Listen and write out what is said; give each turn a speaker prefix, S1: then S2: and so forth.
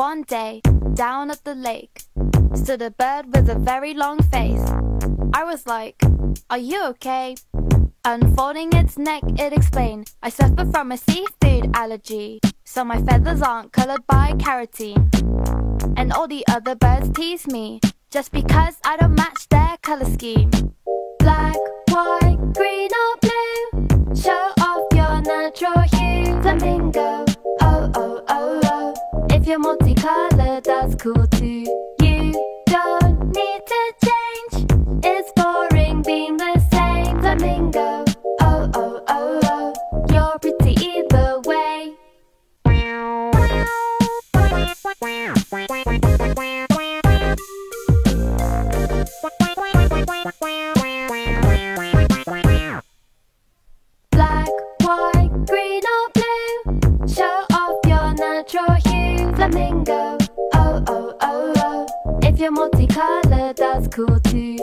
S1: one day, down at the lake, stood a bird with a very long face. I was like, Are you okay? Unfolding its neck, it explained, I suffer from a seafood allergy, so my feathers aren't colored by carotene. And all the other birds tease me, just because I don't match their color scheme. Black, white, green or blue, show off your natural hue. Flamingo, you're that's cool too. You don't need to change, it's boring being the same. Flamingo, oh oh oh oh, you're pretty either way. Black, white, green or blue, show off your natural hue. Flamingo, oh oh oh oh, if you're multicolored, that's cool too.